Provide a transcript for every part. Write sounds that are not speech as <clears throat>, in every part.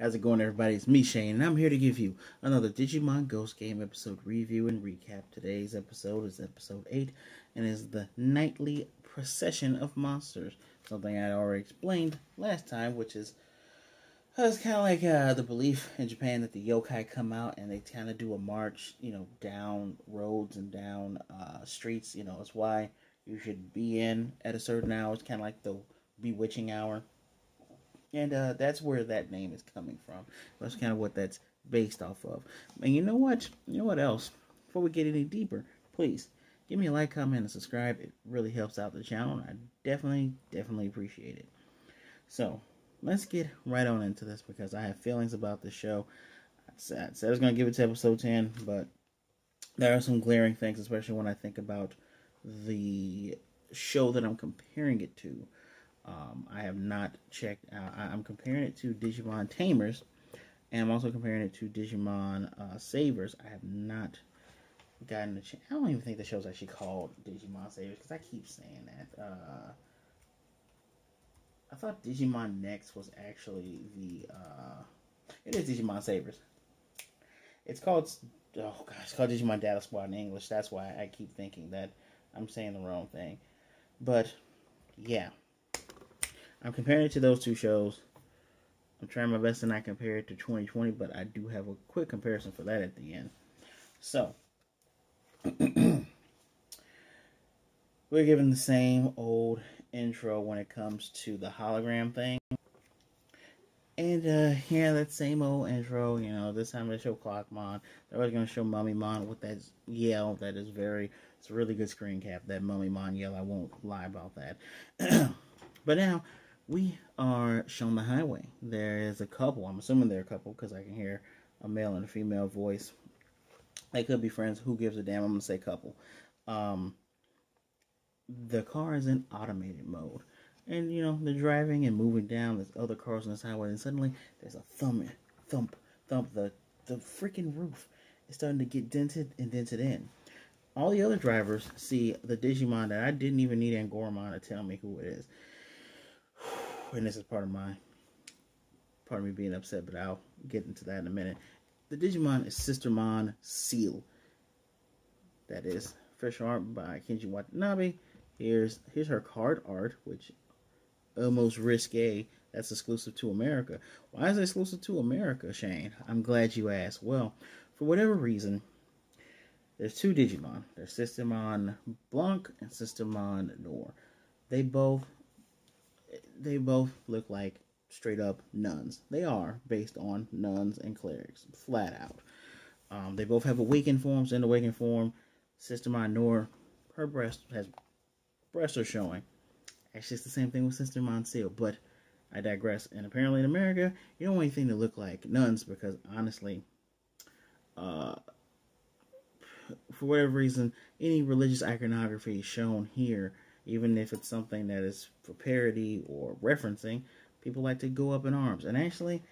How's it going, everybody? It's me, Shane, and I'm here to give you another Digimon Ghost Game episode review and recap. Today's episode is episode 8 and is the Nightly Procession of Monsters. Something I already explained last time, which is uh, it's kind of like uh, the belief in Japan that the yokai come out and they kind of do a march, you know, down roads and down uh, streets. You know, it's why you should be in at a certain hour. It's kind of like the bewitching hour and uh, that's where that name is coming from. That's kind of what that's based off of. And you know what? You know what else? Before we get any deeper, please give me a like, comment, and subscribe. It really helps out the channel, I definitely, definitely appreciate it. So let's get right on into this because I have feelings about the show. I said, I said I was going to give it to episode 10, but there are some glaring things, especially when I think about the show that I'm comparing it to. Um, I have not checked out. I'm comparing it to Digimon Tamers, and I'm also comparing it to Digimon uh, Savers. I have not gotten a chance. I don't even think the show's actually called Digimon Savers because I keep saying that. Uh, I thought Digimon Next was actually the. Uh, it is Digimon Savers. It's called. Oh gosh, it's called Digimon Data Squad in English. That's why I keep thinking that I'm saying the wrong thing. But yeah. I'm comparing it to those two shows. I'm trying my best to not compare it to 2020, but I do have a quick comparison for that at the end. So, <clears throat> we're given the same old intro when it comes to the hologram thing. And uh, yeah, that same old intro, you know, this time they show Clockmon. They're always going to show Mummymon with that yell that is very, it's a really good screen cap, that Mummymon yell. I won't lie about that. <clears throat> but now, we are shown the highway. There is a couple. I'm assuming they're a couple because I can hear a male and a female voice. They could be friends. Who gives a damn? I'm gonna say couple. Um, the car is in automated mode, and you know they're driving and moving down. There's other cars on this highway, and suddenly there's a thump, thump, thump. The the freaking roof is starting to get dented and dented in. All the other drivers see the Digimon that I didn't even need Angoramon to tell me who it is and this is part of my part of me being upset, but I'll get into that in a minute. The Digimon is Sistermon Ciel. That is official art by Kenji Watanabe. Here's here's her card art, which almost risque. That's exclusive to America. Why is it exclusive to America, Shane? I'm glad you asked. Well, for whatever reason, there's two Digimon. There's Sistermon Blanc and Sistermon Noir. They both they both look like straight up nuns. They are based on nuns and clerics, flat out. Um, they both have awakened forms and awakened form. Sistermon Noir, her breast has breasts are showing. Actually, it's the same thing with Sister Ciel, but I digress. And apparently in America, you don't want anything to look like nuns because honestly, uh, for whatever reason, any religious iconography shown here even if it's something that is for parody or referencing, people like to go up in arms. And actually,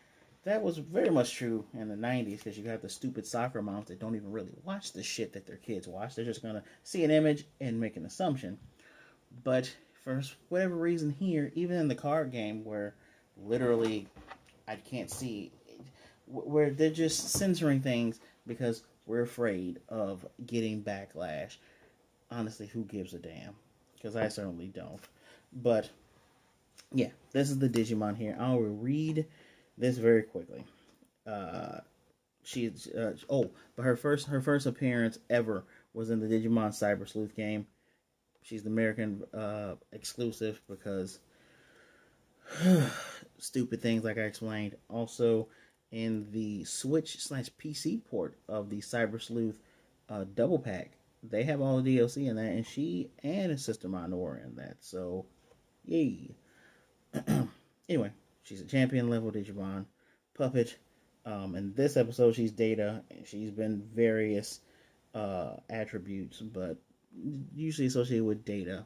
that was very much true in the 90s because you have the stupid soccer moms that don't even really watch the shit that their kids watch. They're just going to see an image and make an assumption. But for whatever reason here, even in the card game where literally I can't see, where they're just censoring things because we're afraid of getting backlash. Honestly, who gives a damn? Because I certainly don't. But yeah, this is the Digimon here. I will read this very quickly. Uh, she uh, oh, but her first her first appearance ever was in the Digimon Cyber Sleuth game. She's the American uh, exclusive because <sighs> stupid things like I explained. Also, in the Switch slash PC port of the Cyber Sleuth uh, double pack, they have all the DLC in that, and she and sister Minor in that. So, yay. <clears throat> anyway, she's a champion level Digimon puppet. Um, in this episode, she's Data, and she's been various uh, attributes, but usually associated with Data.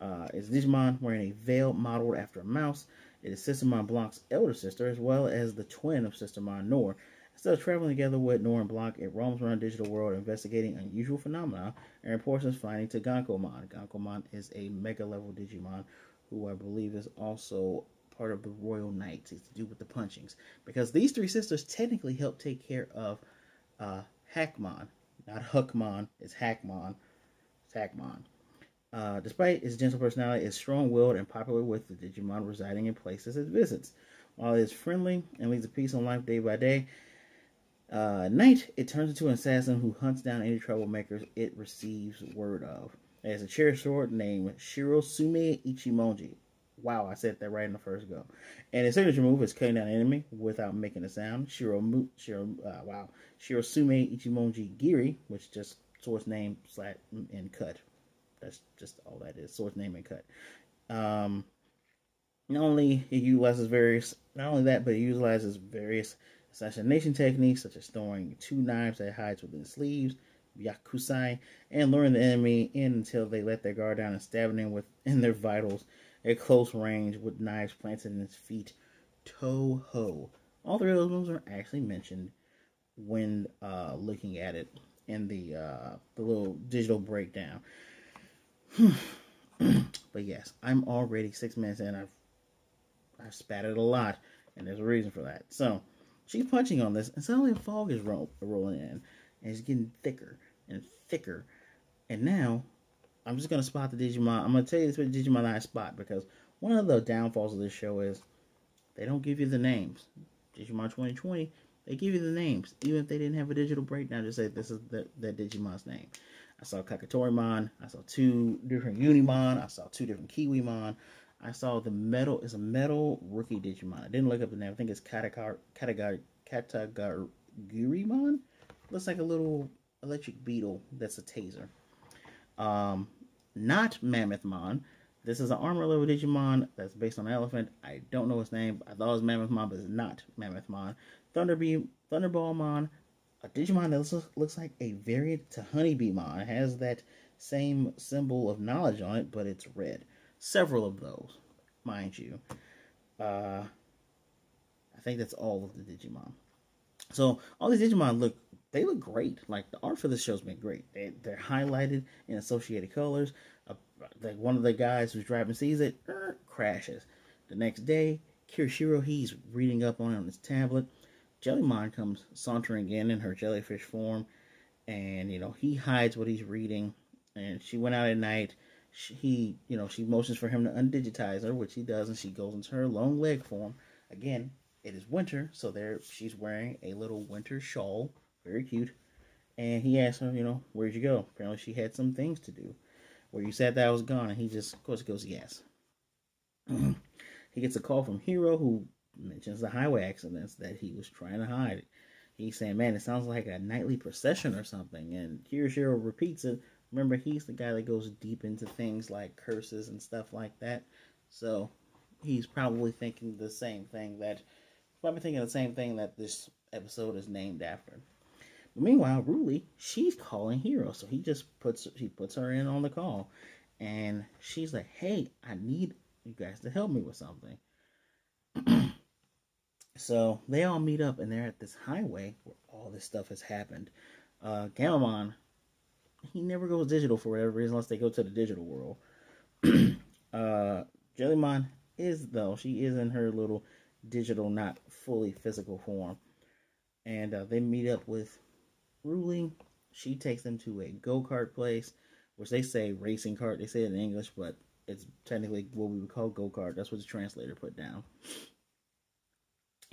Uh, is Digimon wearing a veil modeled after a mouse. It is Sistermon Blanc's elder sister, as well as the twin of Sistermon Noir, Instead of traveling together with Noir Block, it roams around digital world investigating unusual phenomena and reports its findings to Gankomon. Gankomon is a mega level Digimon who I believe is also part of the Royal Knights. It's to do with the punchings. Because these three sisters technically help take care of uh, Hackmon. Not Huckmon, it's Hackmon. It's Hackmon. Uh, despite its gentle personality, it's strong-willed and popular with the Digimon residing in places it visits. While it is friendly and leads a peaceful life day by day, uh, night it turns into an assassin who hunts down any troublemakers it receives word of. It has a cherished sword named Shirosume Ichimonji. Wow, I said that right in the first go. And its signature move is cutting down an enemy without making a sound. Shiro, Shiro uh, wow, Shirosume Ichimonji Giri, which just source name slash and cut. That's just all that is. Source name and cut. Um, not only it utilizes various, not only that, but it utilizes various assassination techniques such as storing two knives that hides within sleeves, yakusai, and luring the enemy in until they let their guard down and stabbing them within their vitals at close range with knives planted in its feet. Toho. All three of those moves are actually mentioned when uh, looking at it in the uh, the little digital breakdown. <sighs> but yes, I'm already six minutes in. I've I've spatted a lot, and there's a reason for that. So she's punching on this, and suddenly the fog is roll, rolling in, and it's getting thicker and thicker. And now I'm just gonna spot the Digimon. I'm gonna tell you this with Digimon I spot because one of the downfalls of this show is they don't give you the names. Digimon 2020, they give you the names, even if they didn't have a digital breakdown. Just say this is the, that Digimon's name. I saw Kokatorimon. I saw two different Unimon. I saw two different Kiwimon. I saw the metal is a metal rookie Digimon. I didn't look up the name. I think it's Katagar Katagar. Looks like a little electric beetle that's a taser. Um, not Mammothmon. This is an armor level Digimon that's based on an elephant. I don't know its name. I thought it was Mammothmon, but it's not Mammothmon. Thunderbeam, Thunderballmon, a Digimon that looks, looks like a variant to Honeybeemon. It has that same symbol of knowledge on it, but it's red. Several of those, mind you. Uh, I think that's all of the Digimon. So all these Digimon look they look great. Like the art for this show's been great. They they're highlighted in associated colors. Uh, like one of the guys who's driving sees it, er, crashes. The next day, Kirishiro he's reading up on it on his tablet. Jellymon comes sauntering in in her jellyfish form, and you know he hides what he's reading. And she went out at night. He, you know, she motions for him to undigitize her, which he does, and she goes into her long leg form. Again, it is winter, so there she's wearing a little winter shawl very cute. And he asks her, you know, where'd you go? Apparently she had some things to do. Where you said that I was gone. And he just, of course, goes, yes. <clears throat> he gets a call from Hiro, who mentions the highway accidents that he was trying to hide. He's saying, man, it sounds like a nightly procession or something. And Kirishiro repeats it. Remember, he's the guy that goes deep into things like curses and stuff like that. So he's probably thinking the same thing that, probably thinking the same thing that this episode is named after. But meanwhile, Ruli, she's calling Hiro, so he just puts he puts her in on the call, and she's like, "Hey, I need you guys to help me with something." <clears throat> so they all meet up, and they're at this highway where all this stuff has happened. Uh, Gammamon, he never goes digital for whatever reason, unless they go to the digital world. <clears throat> uh, Jellymon is though she is in her little digital, not fully physical form, and uh, they meet up with ruling. She takes them to a go kart place, which they say racing kart. They say it in English, but it's technically what we would call go kart. That's what the translator put down.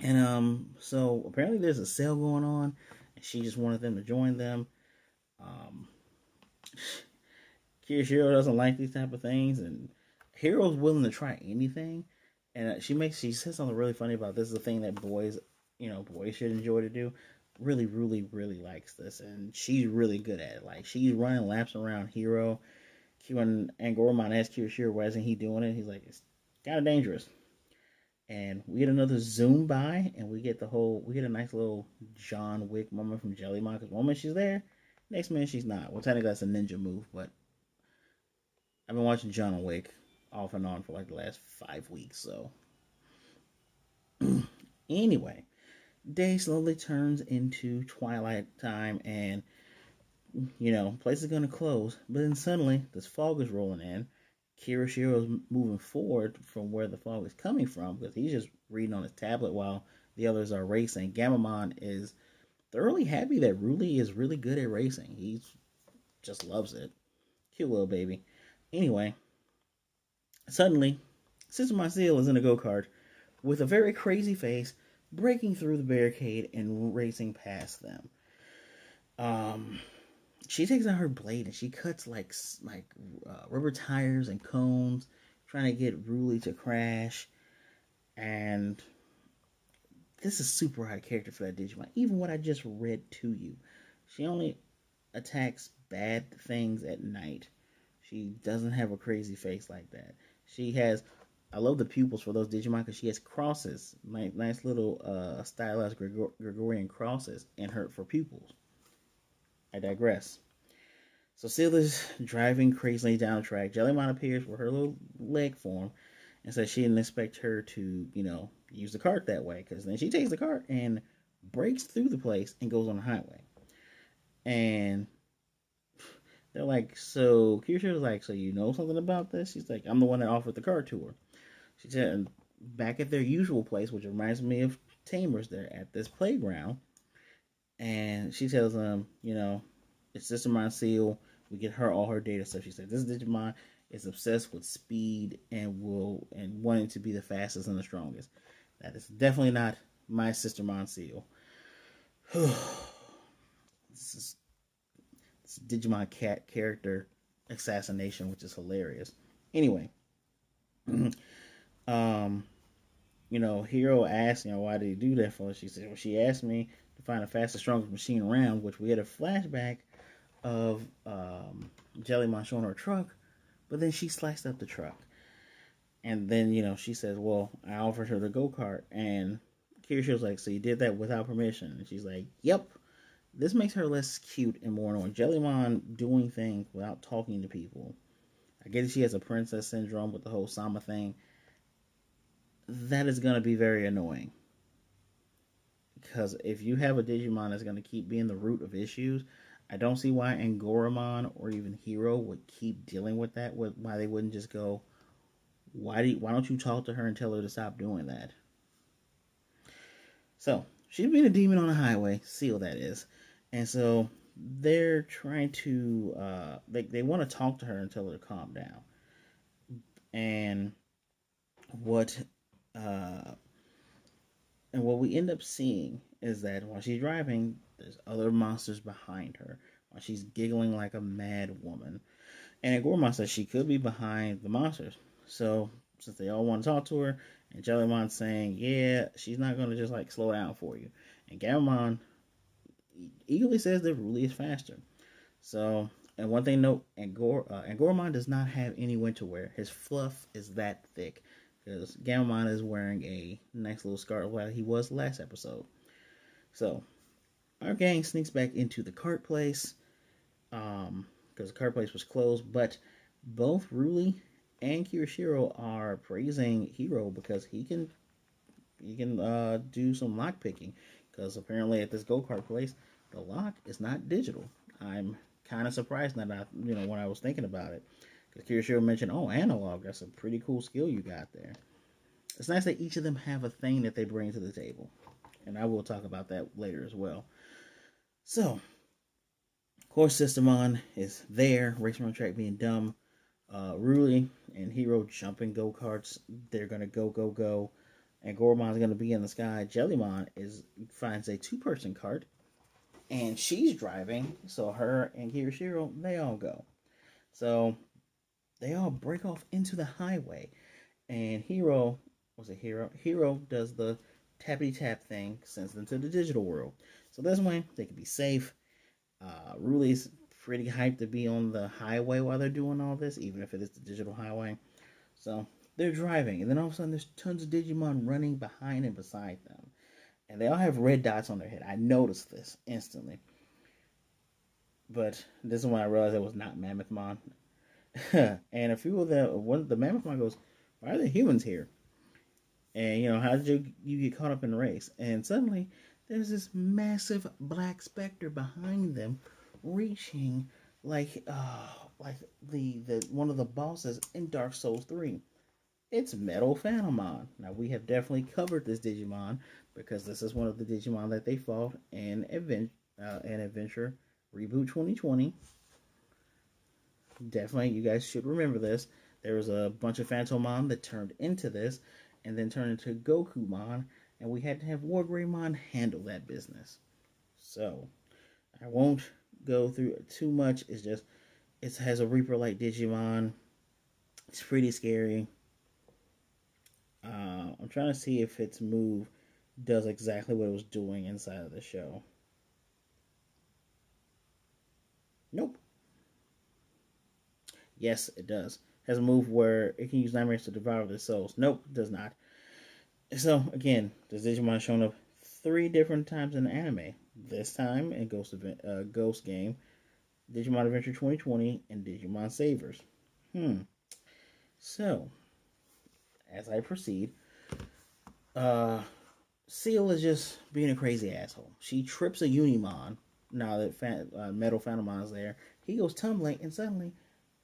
And um, so apparently there's a sale going on, and she just wanted them to join them. Um, Kirishiro doesn't like these type of things, and Hiro's willing to try anything. And uh, she makes she says something really funny about this is the thing that boys, you know, boys should enjoy to do really, really, really likes this, and she's really good at it. Like she's running laps around Hiro. When Angoramon asks Kirishiro why isn't he doing it, he's like, it's kind of dangerous. And we get another zoom by, and we get the whole, we get a nice little John Wick moment from Jellymon. Because minute she's there, next minute she's not. Well, technically that's a ninja move, but I've been watching John Wick off and on for like the last five weeks, so. <clears throat> anyway, day slowly turns into twilight time and you know place is going to close but then suddenly this fog is rolling in Kiyoshiro is moving forward from where the fog is coming from because he's just reading on his tablet while the others are racing. Gammamon is thoroughly happy that Ruli is really good at racing. He just loves it. Cute little baby. Anyway, suddenly, Sistermon Ciel is in a go kart with a very crazy face, breaking through the barricade and racing past them. Um, she takes out her blade and she cuts like like uh, rubber tires and cones, trying to get Ruli to crash. And this is super odd character for that Digimon. Even what I just read to you, she only attacks bad things at night. She doesn't have a crazy face like that. She has. I love the pupils for those Digimon because she has crosses, nice, nice little uh, stylized Gregor- Gregorian crosses in her for pupils. I digress. So Scylla's driving crazily down the track. Jellymon appears with her little leg form and says she didn't expect her to, you know, use the cart that way. Because then she takes the cart and breaks through the place and goes on the highway. And they're like, so Kyushu's like, so you know something about this? She's like, I'm the one that offered the cart to her. She said, back at their usual place, which reminds me of Tamers, they're at this playground and she tells them, you know, it's Sister Ciel. We get her all her data stuff. She said this Digimon is obsessed with speed and will and wanting to be the fastest and the strongest. That is definitely not my Sister Ciel. <sighs> this is this Digimon cat character assassination, which is hilarious. Anyway, <clears throat> um, you know, Hiro asked, you know, why did he do that for? She said, well, she asked me to find the fastest, strongest machine around, which we had a flashback of um, Jellymon showing her truck, but then she sliced up the truck. And then, you know, she says, Well, I offered her the go kart. And Kirishio's like, So you did that without permission? And she's like, Yep. This makes her less cute and more annoying. Jellymon doing things without talking to people. I that she has a princess syndrome with the whole Sama thing. That is going to be very annoying. Because if you have a Digimon that's going to keep being the root of issues, I don't see why Angoramon or even Hiro would keep dealing with that. Why they wouldn't just go, why do you, why don't you talk to her and tell her to stop doing that? So she's been a demon on the highway, Ciel that is, and so they're trying to uh, they they want to talk to her and tell her to calm down. And what uh, and what we end up seeing is that while she's driving, there's other monsters behind her. While she's giggling like a mad woman. And Gormon says she could be behind the monsters. So since they all want to talk to her, and Jellymon's saying, yeah, she's not going to just like slow down for you. And Gammamon eagerly says that Ruli is faster. So, and one thing note, Angor, uh, Angoramon does not have any winter wear. His fluff is that thick because Gammamon is wearing a nice little scarf while he was last episode. So our gang sneaks back into the cart place um, because the cart place was closed, but both Ruli and Kiyoshiro are praising Hiro because he can he can uh, do some lock picking because apparently at this go kart place the lock is not digital. I'm kind of surprised that I you know when I was thinking about it because Kiyoshiro mentioned, oh, analog. That's a pretty cool skill you got there. It's nice that each of them have a thing that they bring to the table. And I will talk about that later as well. So, course, Sistermon is there, racing on track being dumb. Uh, Ruli and Hiro jumping go karts. They're gonna go, go, go. And Goramon's gonna be in the sky. Jellymon is finds a two person cart, and she's driving. So her and Kiyoshiro, they all go. So they all break off into the highway, and Hiro was a hero. Hiro does the tappity tap thing, sends them to the digital world. So this way they can be safe. Uh, Ruli's pretty hyped to be on the highway while they're doing all this, even if it is the digital highway. So they're driving, and then all of a sudden there's tons of Digimon running behind and beside them. And they all have red dots on their head. I noticed this instantly. But this is when I realized it was not Mammothmon. <laughs> and a few of the one the Mammothmon goes, Why are the humans here? And you know, how did you you get caught up in the race? And suddenly there's this massive black specter behind them reaching like oh like the the one of the bosses in Dark Souls 3. It's Metal Phantomon. Now we have definitely covered this Digimon because this is one of the Digimon that they fought in Advent uh, in Adventure Reboot 2020. Definitely, you guys should remember this. There was a bunch of Phantomon that turned into this, and then turned into Gokumon, and we had to have Wargreymon handle that business. So, I won't go through too much. It's just, it has a Reaper like Digimon. It's pretty scary. Uh, I'm trying to see if its move does exactly what it was doing inside of the show. Nope. Yes, it does. Has a move where it can use nightmares to devour the souls. Nope, does not. So again, this Digimon shown up three different times in the anime. This time in Ghost Event, uh, Ghost Game, Digimon Adventure 2020, and Digimon Savers. Hmm. So, as I proceed, uh, Ciel is just being a crazy asshole. She trips a Unimon. Now that Fan, uh, Metal Phantomon is there, he goes tumbling, and suddenly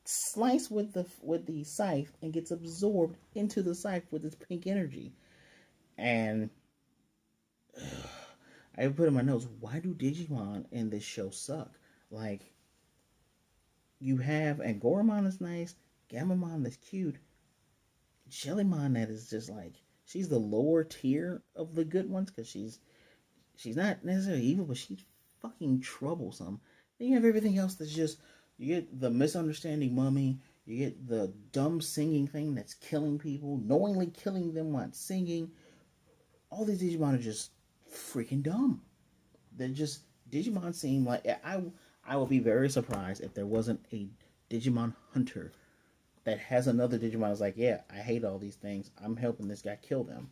slice with the with the scythe and gets absorbed into the scythe with its pink energy. And uh, I put in my notes, why do Digimon in this show suck? Like you have Angoramon is nice, Gammamon that's cute, Jellymon that is just like she's the lower tier of the good ones because she's she's not necessarily evil, but she's fucking troublesome. Then you have everything else that's just you get the misunderstanding mummy. You get the dumb singing thing that's killing people, knowingly killing them while singing. All these Digimon are just freaking dumb. They're just Digimon seem like I I will be very surprised if there wasn't a Digimon hunter that has another Digimon is like, yeah, I hate all these things. I'm helping this guy kill them.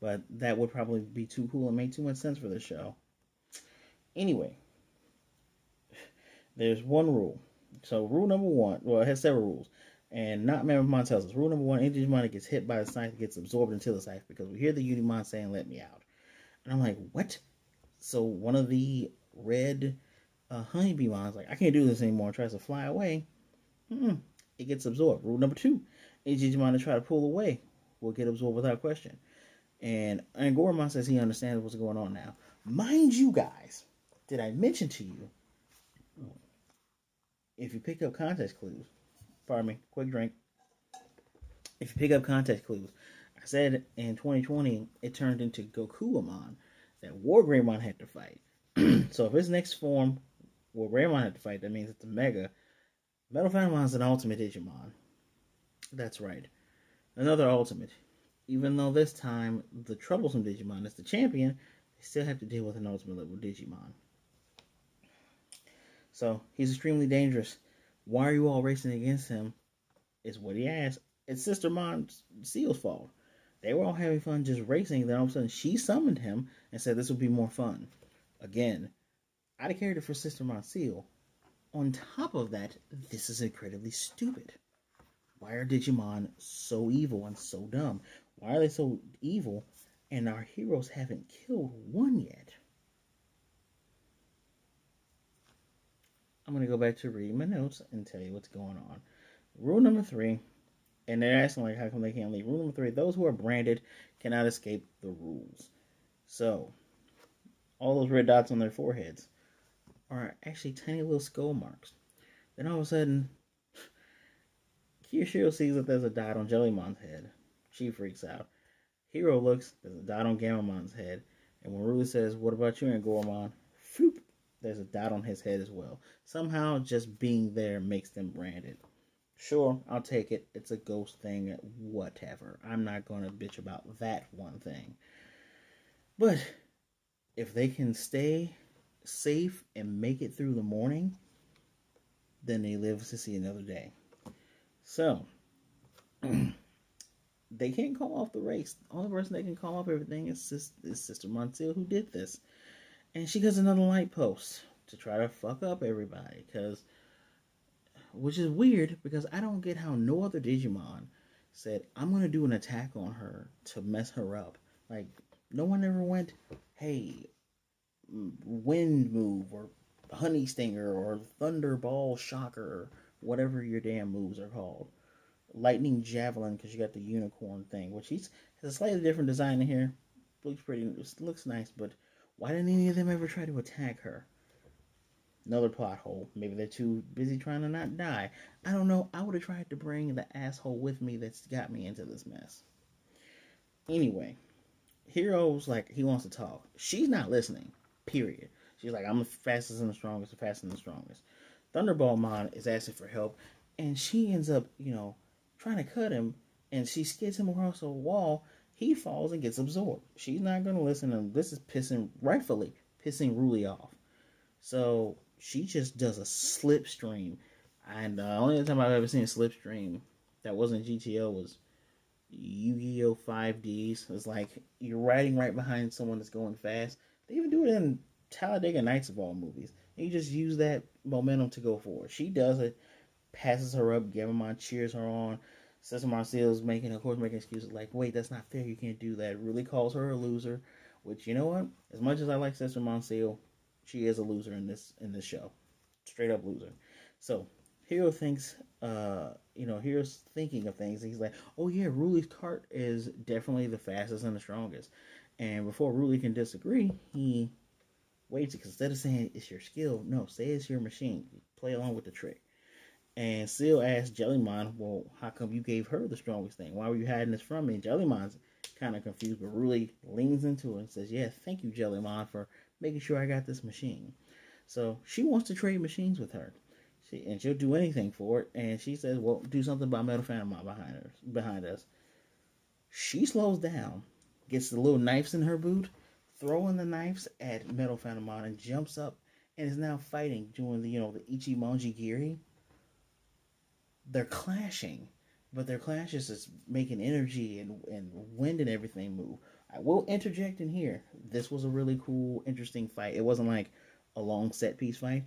But that would probably be too cool and make too much sense for the show. Anyway, there's one rule. So rule number one, well, it has several rules. And not Mamamon tells us rule number one: any that gets hit by the scythe gets absorbed into the scythe because we hear the Unimon saying "Let me out," and I'm like, "What?" So one of the red uh, honeybee mons like, "I can't do this anymore." Tries to fly away. Mm-mm. It gets absorbed. Rule number two: any Digimon that try to pull away will get absorbed without question. And Angoramon says he understands what's going on now. Mind you, guys, did I mention to you if you pick up context clues, pardon me, quick drink. If you pick up context clues, I said in 2020 it turned into Gokuamon that Wargreymon had to fight. <clears throat> so if his next form, Wargreymon had to fight, that means it's a Mega. Metal Phantomon is an Ultimate Digimon. That's right, another Ultimate. Even though this time the troublesome Digimon is the champion, they still have to deal with an Ultimate level Digimon. So he's extremely dangerous. Why are you all racing against him? Is what he asked. It's Sister Mon Seal's fault. They were all having fun just racing. Then all of a sudden she summoned him and said this would be more fun. Again, out of character for Sister Mon Seal. On top of that, this is incredibly stupid. Why are Digimon so evil and so dumb? Why are they so evil and our heroes haven't killed one yet? I'm going to go back to reading my notes and tell you what's going on. Rule number three, and they're asking like how come they can't leave. Rule number three: those who are branded cannot escape the rules. So, all those red dots on their foreheads are actually tiny little skull marks. Then all of a sudden, <laughs> Kiyoshiro sees that there's a dot on Jellymon's head. She freaks out. Hiro looks, there's a dot on Gammamon's head. And when Ruli says, What about you and Goramon? Floop, there's a dot on his head as well. Somehow, just being there makes them branded. Sure, I'll take it. It's a ghost thing, whatever. I'm not going to bitch about that one thing. But if they can stay safe and make it through the morning, then they live to see another day. So, <clears throat> they can't call off the race. The only person that can call off everything is, Sis- is Sistermon Ciel who did this and she gets another light post to try to fuck up everybody because which is weird because I don't get how no other Digimon said I'm gonna do an attack on her to mess her up. Like no one ever went, hey, wind move or Honey Stinger or Thunderball Shocker or whatever your damn moves are called. Lightning Javelin because you got the unicorn thing, which he's has a slightly different design in here. Looks pretty, looks nice, but why didn't any of them ever try to attack her? Another plot hole. Maybe they're too busy trying to not die. I don't know. I would have tried to bring the asshole with me that's got me into this mess. Anyway, Hiro's like, he wants to talk. She's not listening, period. She's like, I'm the fastest and the strongest, the fastest and the strongest. Thunderball Mon is asking for help, and she ends up, you know, trying to cut him, and she skids him across a wall. He falls and gets absorbed. She's not going to listen, and this is pissing, rightfully, pissing Ruli off. So she just does a slipstream. And the only time I've ever seen a slipstream that wasn't GTO was Yu-Gi-Oh! 5Ds. It's like you're riding right behind someone that's going fast. They even do it in Talladega Nights of all movies. And you just use that momentum to go forward. She does it, passes her up, Garamond cheers her on. Marcel is making, of course, making excuses like, wait, that's not fair. You can't do that. Ruli calls her a loser. Which, you know what? As much as I like Cesar Marcel, she is a loser in this in this show. Straight up loser. So Hiro thinks, uh, you know, Hiro's thinking of things. He's like, oh yeah, Ruli's cart is definitely the fastest and the strongest. And before Ruli can disagree, he waits because instead of saying it's your skill, no, say it's your machine. Play along with the trick. And Ciel asks Jellymon, well, how come you gave her the strongest thing? Why were you hiding this from me? And Jellymon's kind of confused, but really leans into it and says, yeah, thank you, Jellymon, for making sure I got this machine. So she wants to trade machines with her. She, and she'll do anything for it. And she says, "Well, do something about Metal Phantom behind her, behind us." She slows down, gets the little knives in her boot, throwing the knives at Metal Phantom and jumps up and is now fighting, doing the you know the Ichimonji Giri. They're clashing, but their clashes is making energy and and wind and everything move. I will interject in here. This was a really cool, interesting fight. It wasn't like a long set piece fight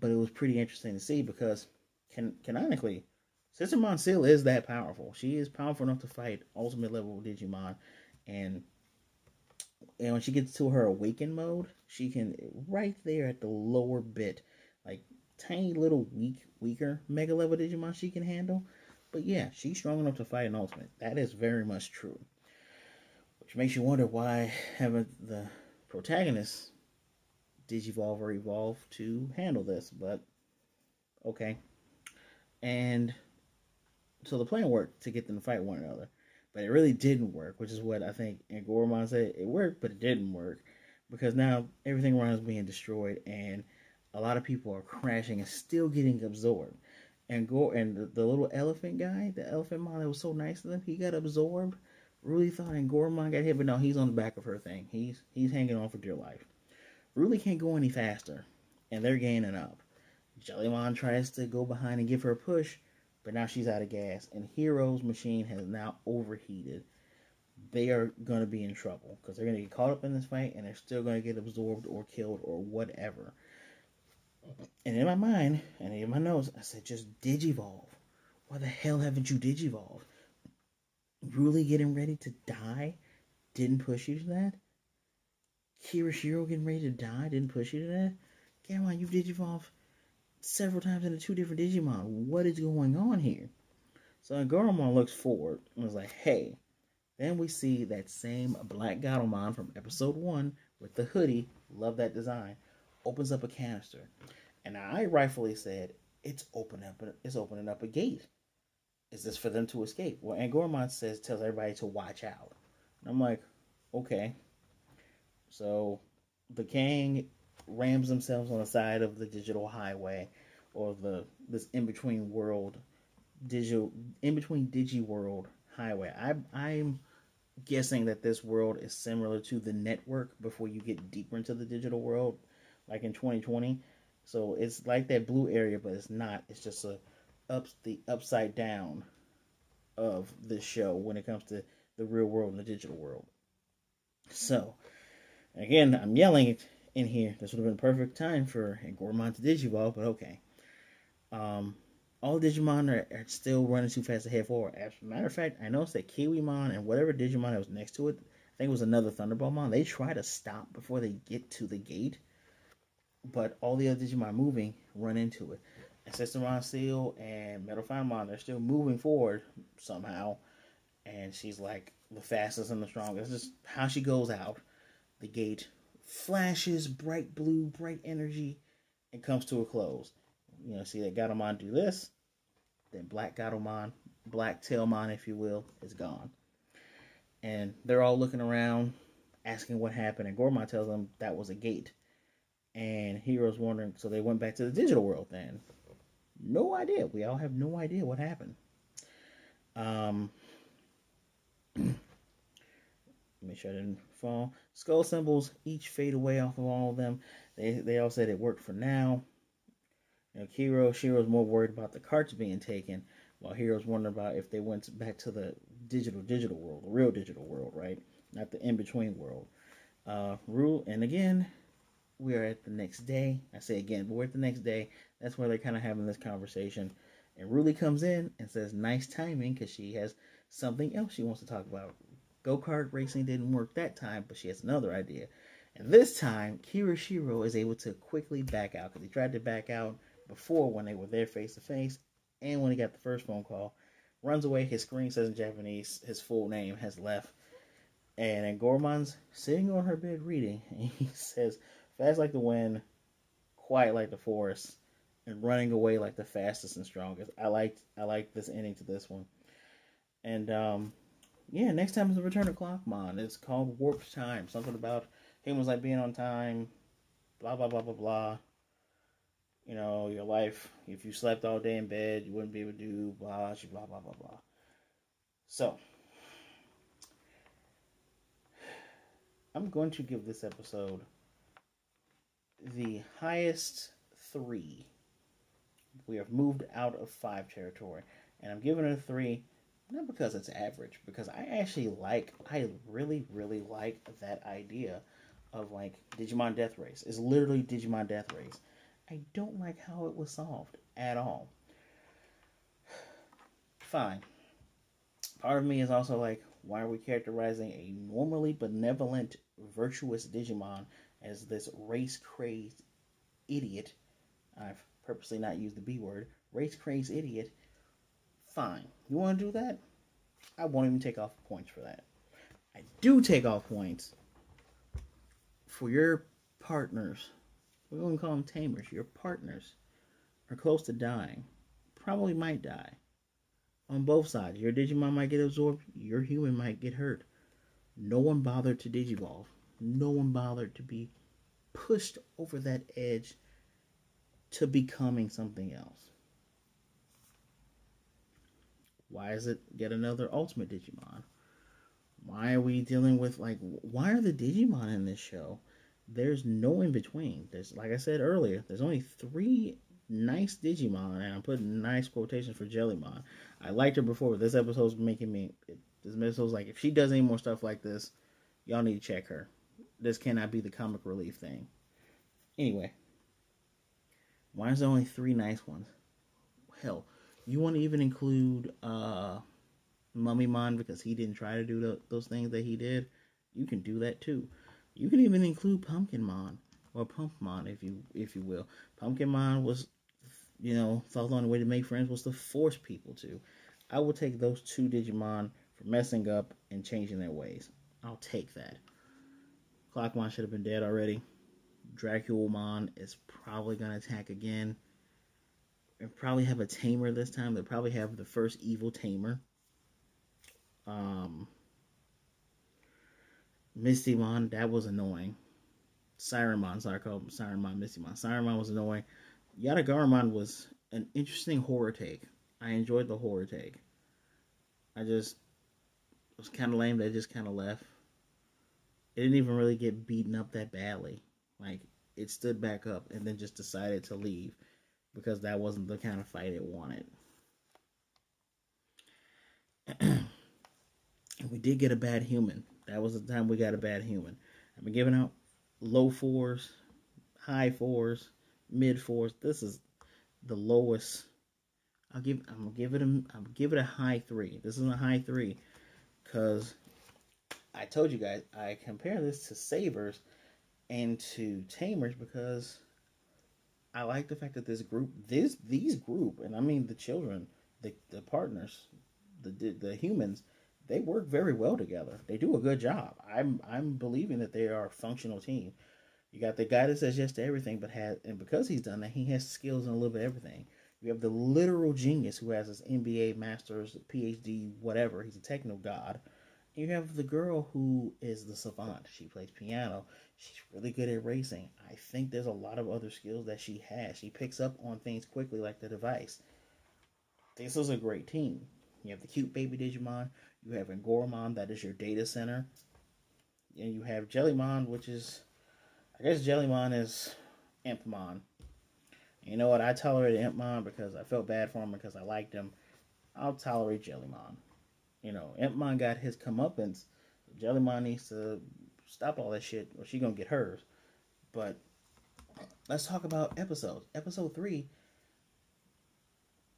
but it was pretty interesting to see because can, canonically, Sistermon Ciel is that powerful. She is powerful enough to fight ultimate level Digimon, and and when she gets to her awaken mode, she can right there at the lower bit, like tiny little weak, weaker mega level Digimon she can handle. But yeah, she's strong enough to fight an ultimate. That is very much true. Which makes you wonder why haven't the protagonist Digivolve or Evolve to handle this, but okay. And so the plan worked to get them to fight one another, but it really didn't work, which is what I think and Angoramon said. It worked, but it didn't work because now everything around is being destroyed, and a lot of people are crashing and still getting absorbed. And go and the, the little elephant guy, the elephant mom that was so nice to them, he got absorbed. Really thought Angoramon got hit, but no, he's on the back of her thing. He's he's hanging on for dear life. Ruli can't go any faster, and they're gaining up. Jellymon tries to go behind and give her a push, but now she's out of gas, and Hiro's machine has now overheated. They are going to be in trouble because they're going to get caught up in this fight, and they're still going to get absorbed or killed or whatever. And in my mind, and in my notes, I said, just digivolve. Why the hell haven't you digivolved? Really getting ready to die didn't push you to that? Kirishiro getting ready to die didn't push you to that? Gamma, you Digivolve several times into two different Digimon. What is going on here? So Angoramon looks forward and was like, hey. Then we see that same Black Gatomon from episode 1 with the hoodie, love that design, opens up a canister. And I rightfully said, it's opening up it's opening up a gate. Is this for them to escape? Well Angoramon says tells everybody to watch out. And I'm like, okay. So the gang rams themselves on the side of the digital highway or the this in between world digital in between digi world highway. I I'm guessing that this world is similar to the network before you get deeper into the digital world like in 2020. So it's like that blue area but it's not. It's just a up the upside down of this show when it comes to the real world and the digital world. So, Again, I'm yelling in here. This would have been perfect time for a Gormon to Digivolve, but okay. Um, all Digimon are, are, still running too fast to head forward. As a matter of fact, I noticed that Kiwimon and whatever Digimon that was next to it, I think it was another Thunderballmon, they try to stop before they get to the gate. But all the other Digimon moving run into it. And System Steel and Metal Phantomon, they're still moving forward somehow. And she's like the fastest and the strongest. Just how she goes out the gate, flashes bright blue, bright energy, and comes to a close. You know, see that Gatomon do this, then Black Gatomon, Black Tailmon, if you will, is gone. And they're all looking around, asking what happened. And Gormon tells them that was a gate. And Hiro's wondering, so they went back to the digital world then. No idea. We all have no idea what happened. Um, make sure I didn't fall. Skull symbols each fade away off of all of them. They they all said it worked for now. You know, Kiro, Shiro's more worried about the carts being taken, while Hiro's wondering about if they went back to the digital digital world, the real digital world, right? Not the in between world. Uh, rule and again, we are at the next day. I say again, but we're at the next day. That's where they're kind of having this conversation. And Ruli comes in and says, nice timing, because she has something else she wants to talk about. Go kart racing didn't work that time, but she has another idea. And this time, Kirishiro is able to quickly back out, because he tried to back out before when they were there face to face, and when he got the first phone call. Runs away, his screen says in Japanese, his full name has left. And then Goremon's sitting on her bed reading, <laughs> and he says, Fast like the wind, quiet like the forest, and running away like the fastest and strongest. I liked I liked this ending to this one. And um yeah, next time is the Return of Clockmon. It's called Warped Time. Something about humans like being on time, blah blah blah blah blah. You know, your life, if you slept all day in bed, you wouldn't be able to do blah blah blah blah blah. So I'm going to give this episode the highest three. We have moved out of five territory. And I'm giving it a three, not because it's average, because I actually like, I really, really like that idea of like Digimon Death Race. It's literally Digimon Death Race. I don't like how it was solved at all. <sighs> Fine. Part of me is also like, why are we characterizing a normally benevolent, virtuous Digimon as this race crazed idiot. I've purposely not used the B word. Race crazed idiot. Fine. You want to do that? I won't even take off points for that. I do take off points for your partners. We're going to call them tamers. Your partners are close to dying. Probably might die. On both sides. Your Digimon might get absorbed. Your human might get hurt. No one bothered to Digivolve no one bothered to be pushed over that edge to becoming something else. Why is it yet another Ultimate Digimon? Why are we dealing with like why are the Digimon in this show? There's no in between. There's like I said earlier, there's only three nice Digimon, and I'm putting nice quotations for Jellymon. I liked her before, but this episode's making me. This episode's like if she does any more stuff like this, y'all need to check her this cannot be the comic relief thing. Anyway, why is there only three nice ones? Hell, you want to even include uh, Mummymon because he didn't try to do the, those things that he did? You can do that too. You can even include Pumpkinmon or Pumpmon, if you if you will. Pumpkinmon was, you know, thought the only way to make friends was to force people to. I will take those two Digimon for messing up and changing their ways. I'll take that. Clockmon should have been dead already. Dracumon is probably going to attack again. And probably have a tamer this time. They'll probably have the first evil tamer. Um, Mistymon, that was annoying. Sirenmon, sorry, I called Sirenmon, Mistymon. Sirenmon was annoying. Yatagaramon was an interesting horror take. I enjoyed the horror take. I just it was kind of lame. They just kind of left it didn't even really get beaten up that badly. Like it stood back up and then just decided to leave because that wasn't the kind of fight it wanted. <clears throat> and we did get a bad human. That was the time we got a bad human. I've been giving out low fours, high fours, mid fours. This is the lowest. I'll give. I'm gonna give it a. I'm give it a high three. This is a high three, cause I told you guys I compare this to Savers and to Tamers because I like the fact that this group, this these group, and I mean the children, the the partners, the the, humans, they work very well together. They do a good job. I'm I'm believing that they are a functional team. You got the guy that says yes to everything, but has and because he's done that, he has skills in a little bit everything. You have the literal genius who has his MBA, master's, PhD, whatever. He's a techno god. You have the girl who is the savant. She plays piano. She's really good at racing. I think there's a lot of other skills that she has. She picks up on things quickly, like the device. This is a great team. You have the cute baby Digimon. You have Angoramon, that is your data center. And you have Jellymon, which is, I guess Jellymon is Impmon. You know what? I tolerated Impmon because I felt bad for him because I liked him. I'll tolerate Jellymon. You know, Impmon got his comeuppance. Jellymon needs to stop all that shit or she gonna get hers. But let's talk about episodes. Episode three,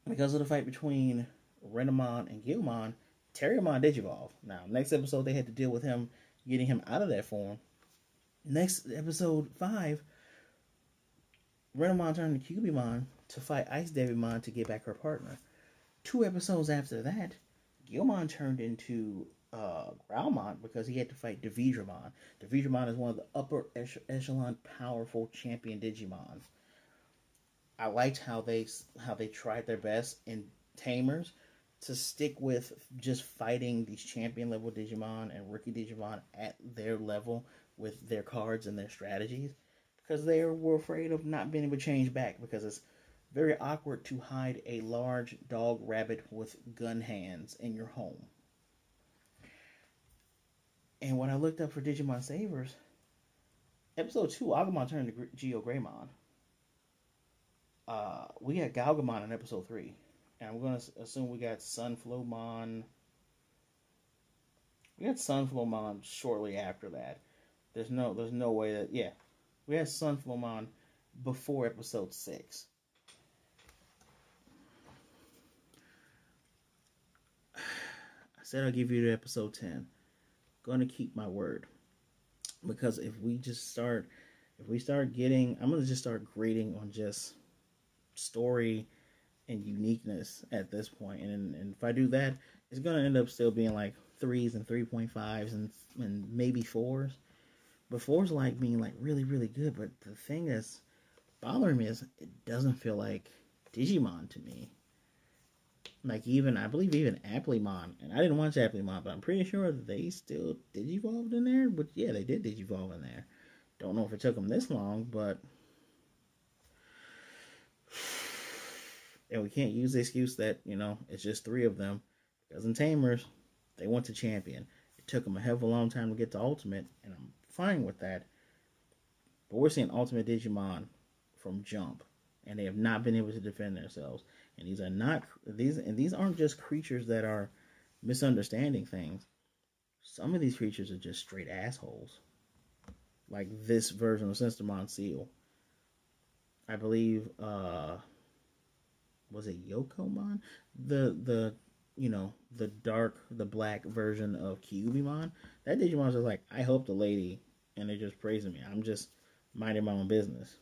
because of the fight between Renamon and Guilmon, Terriermon digivolve. Now, next episode they had to deal with him getting him out of that form. Next episode five, Renamon turned to Kyubimon to fight Ice Devimon to get back her partner. Two episodes after that, Guilmon turned into uh, because he had to fight Devidramon. Devidramon is one of the upper echelon powerful champion Digimon. I liked how they how they tried their best in Tamers to stick with just fighting these champion level Digimon and rookie Digimon at their level with their cards and their strategies because they were afraid of not being able to change back because it's very awkward to hide a large dog rabbit with gun hands in your home. And when I looked up for Digimon Savers, episode 2, Agumon turned to Geo Greymon. Uh, we got Gaogamon in episode 3. And I'm going to assume we got Sunflowmon. We got Sunflowmon shortly after that. There's no there's no way that yeah. We had Sunflowmon before episode 6. Said I'll give you the episode 10. Going to keep my word. Because if we just start, if we start getting, I'm to just start grading on just story and uniqueness at this point. And, and if I do that, it's to end up still being like threes and 3.5s and, and maybe fours. But fours like being like really, really good. But the thing that's bothering me is it doesn't feel like Digimon to me like even I believe even Applemon, and I didn't watch Applemon, but I'm pretty sure they still digivolved in there. But yeah, they did digivolve in there. Don't know if it took them this long, but <sighs> and we can't use the excuse that you know it's just three of them because in Tamers they went to champion. It took them a hell of a long time to get to Ultimate, and I'm fine with that. But we're seeing Ultimate Digimon from Jump, and they have not been able to defend themselves. And these are not these and these aren't just creatures that are misunderstanding things. Some of these creatures are just straight assholes. Like this version of Sistermon Ciel. I believe uh was it Youkomon? The the you know, the dark, the black version of Kyubimon. That Digimon's just like, I hope the lady and they're just praising me. I'm just minding my own business.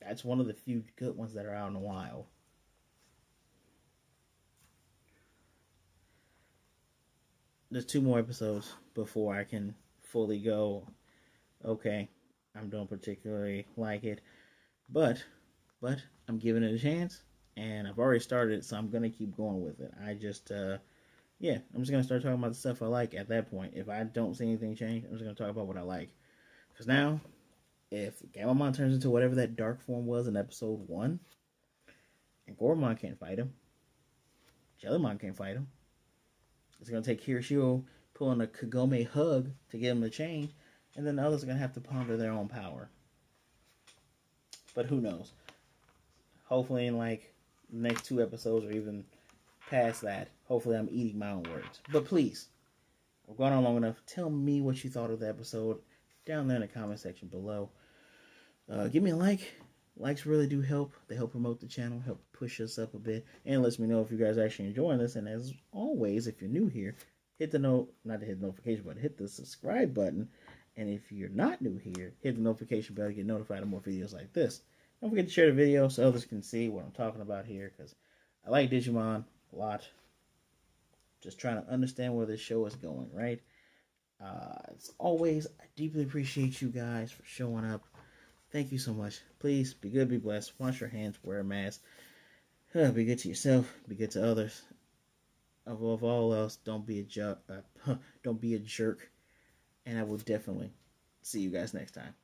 That's one of the few good ones that are out in a while. there's two more episodes before I can fully go. Okay, I don't particularly like it, but but I'm giving it a chance, and I've already started, so I'm gonna keep going with it. I just uh, yeah, I'm just gonna start talking about the stuff I like at that point. If I don't see anything change, I'm just gonna talk about what I like. Because now, if Gammamon turns into whatever that dark form was in episode one, Angoramon can't fight him, Jellymon can't fight him. It's going to take Hiroshio pulling a Kagome hug to get him to change, and then the others are going to have to ponder their own power. But who knows? Hopefully, in like the next two episodes or even past that, hopefully, I'm eating my own words. But please, we've gone on long enough. Tell me what you thought of the episode down there in the comment section below. Uh, give me a like, Likes really do help. They help promote the channel, help push us up a bit, and lets me know if you guys are actually enjoying this. And as always, if you're new here, hit the note, not to hit the notification button, hit the subscribe button. And if you're not new here, hit the notification bell to get notified of more videos like this. Don't forget to share the video so others can see what I'm talking about here because I like Digimon a lot. Just trying to understand where this show is going, right? Uh, as always, I deeply appreciate you guys for showing up. Thank you so much. Please be good, be blessed. Wash your hands, wear a mask. Be good to yourself. Be good to others. Above all else, don't be a jerk. Uh, don't be a jerk. And I will definitely see you guys next time.